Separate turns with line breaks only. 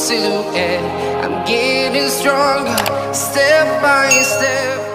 Silhouette. I'm getting stronger, step by step.